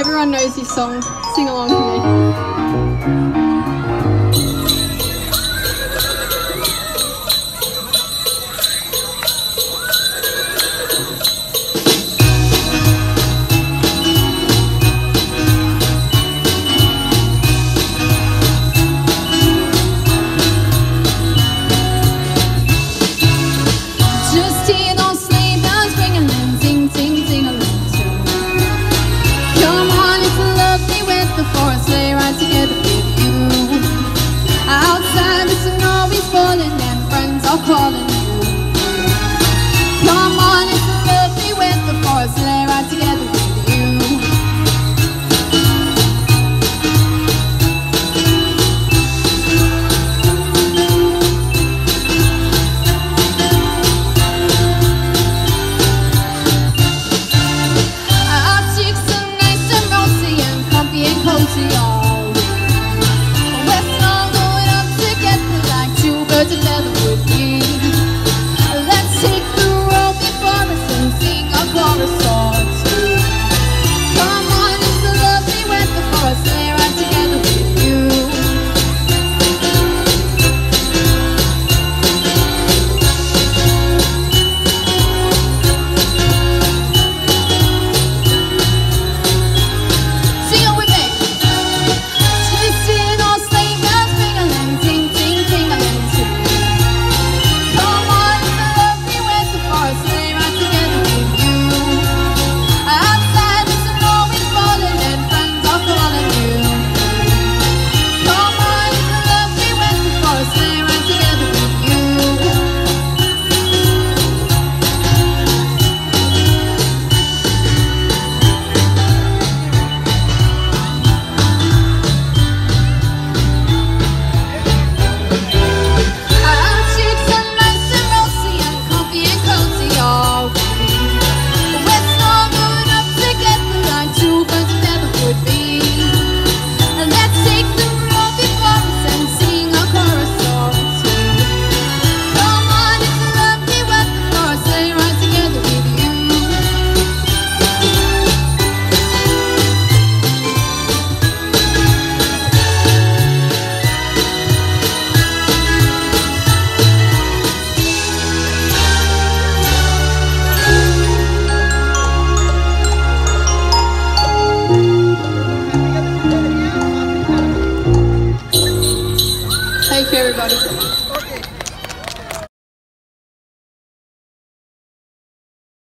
everyone knows this song. Sing along to me. everybody.